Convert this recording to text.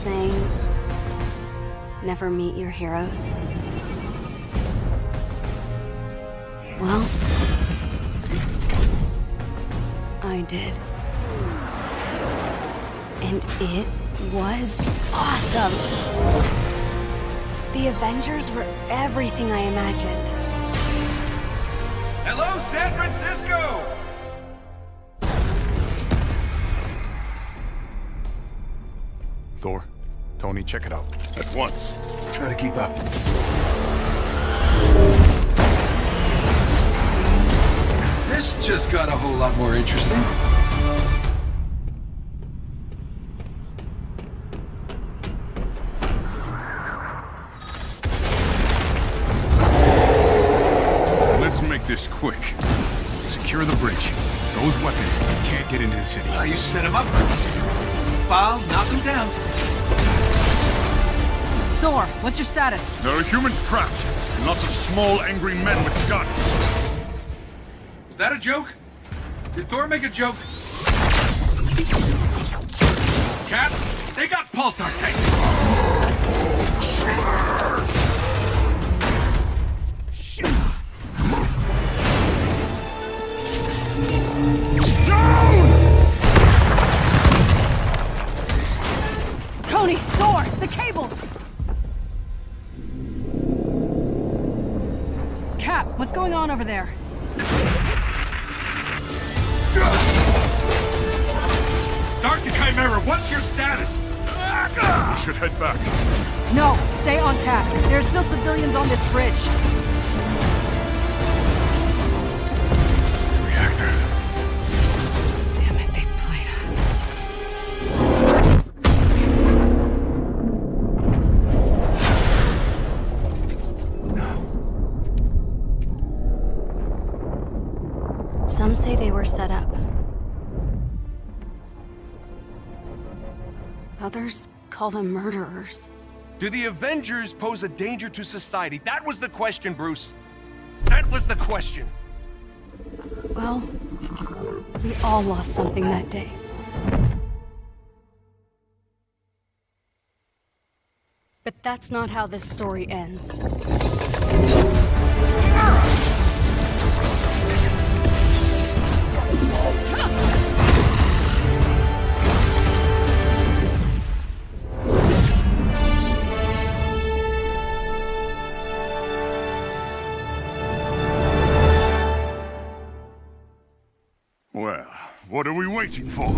saying never meet your heroes? Well, I did. And it was awesome! The Avengers were everything I imagined. Hello, San Francisco! Thor, Tony, check it out. At once. Try to keep up. This just got a whole lot more interesting. Let's make this quick. Secure the bridge. Those weapons can't get into the city. Now you set them up. File, knock them down. Thor, what's your status? There are humans trapped, and lots of small, angry men with guns. Was that a joke? Did Thor make a joke? Cap, they got pulsar tanks. Cap, what's going on over there? Start the Chimera. What's your status? We should head back. No, stay on task. There are still civilians on this bridge. Some say they were set up. Others call them murderers. Do the Avengers pose a danger to society? That was the question, Bruce. That was the question. Well, we all lost something that day. But that's not how this story ends. Well, what are we waiting for?